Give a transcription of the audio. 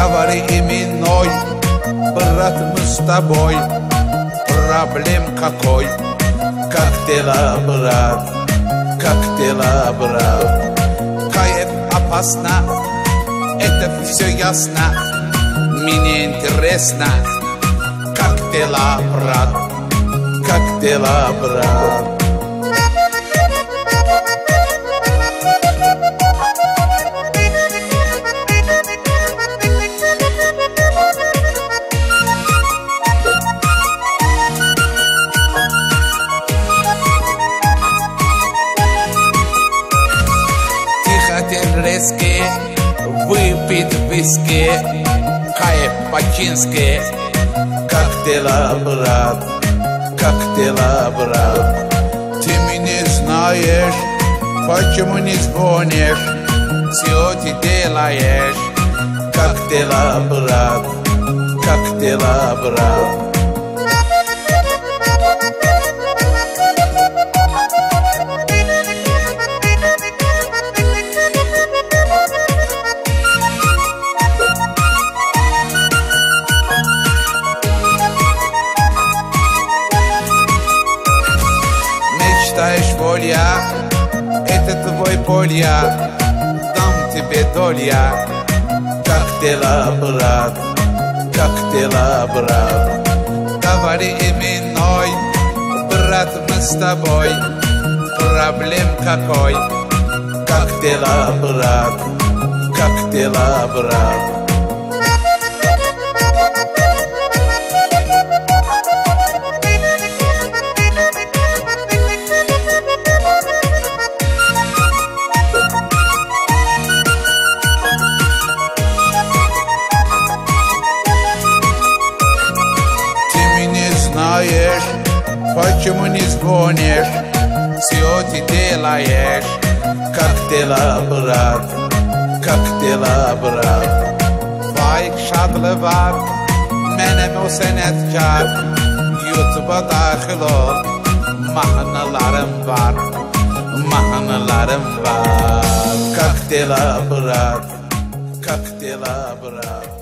говори именной Брат, мы с тобой Проблем какой Как дела, брат? Как дела, брат? Каев опасно Это все ясно Мне интересно Как дела, брат? Как дела, брат? Резкий Выпить виски Кайф по-чински Как дела, брат? Как дела, брат? Ты меня знаешь Почему не звонишь? Все ты делаешь Как дела, брат? Как дела, брат? Воля, это твой поля, дам тебе доля. Как дела, брат, как дела, брат? Говори именной, брат, мы с тобой, проблем какой? Как дела, брат, как дела, брат? Знаешь, почему не звонишь, все ты делаешь, как дела, брат, как дела, брат. Faik şadlı var, mənim o sənətkar, YouTube'a daxil ol, mahnılarım var, mahnılarım var. Как дела, брат, как дела, брат.